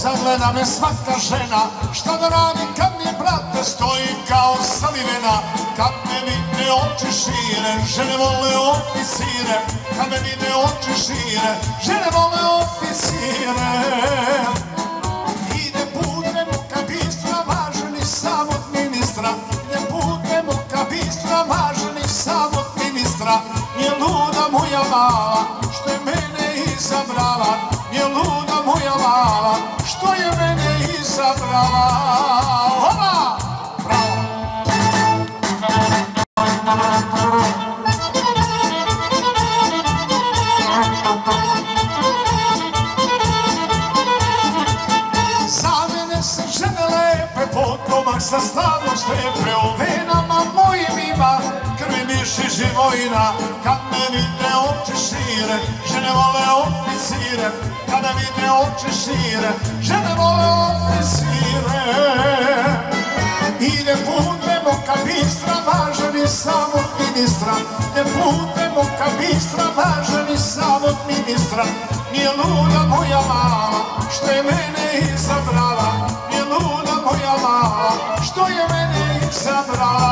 Zagleda me svaka žena. Šta da radi kad mi brate stoji kao salivena? Kad me vide oči šire Žene vole oficire Kad me vide oči šire Žene vole oficire Ide putem ka bistra Važeni sam od ministra. Ide putem ka bistra Važeni sam od ministra. Nije luda moja mala Što je mene izabrala sa slavno šlepe U venama mojim ima. Krvi miši živojina Kad me vide oči šire, žene vole oficire Kada vide oči šire, žene vole oficire ministra Ide putem ka bistra, važeni sam od ministra. Nije luda moja mala, što je mene izabrala Nije luda moja mala, što je mene izabrala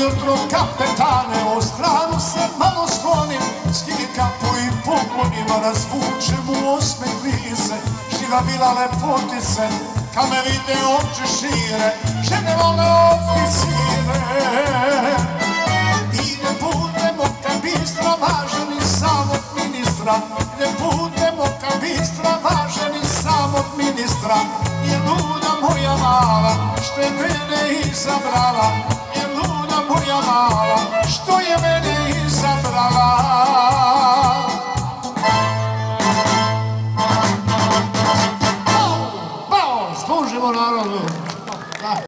jutro kapetane, o stranu se malo sklonim, skini kapu i poklonim, a razvučem u osme lice, živa bila lepotice, kad me vide oči šire, žene vole oficire. Ide putem oka bistra, važeni sam od ministra, ide putem oka bistra, važeni sam od ministra, je luda moja mala, što je mene izabrala,